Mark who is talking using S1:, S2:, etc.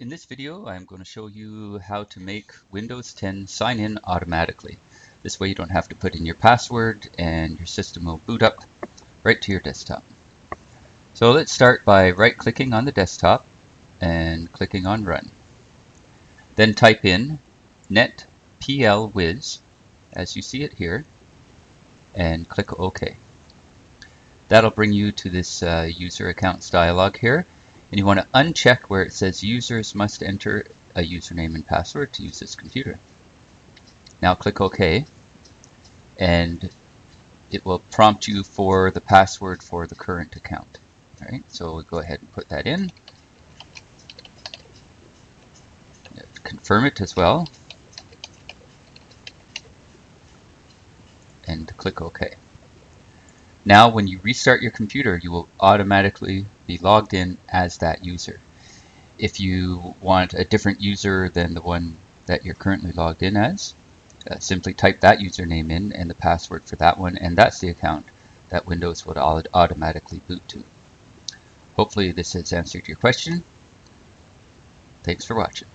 S1: In this video, I'm going to show you how to make Windows 10 sign in automatically. This way you don't have to put in your password and your system will boot up right to your desktop. So let's start by right clicking on the desktop and clicking on Run. Then type in netplwiz as you see it here and click OK. That'll bring you to this uh, user accounts dialog here and you want to uncheck where it says users must enter a username and password to use this computer. Now click OK and it will prompt you for the password for the current account. All right, so we'll go ahead and put that in. Confirm it as well. And click OK. Now when you restart your computer, you will automatically be logged in as that user. If you want a different user than the one that you're currently logged in as, uh, simply type that username in and the password for that one, and that's the account that Windows would automatically boot to. Hopefully this has answered your question. Thanks for watching.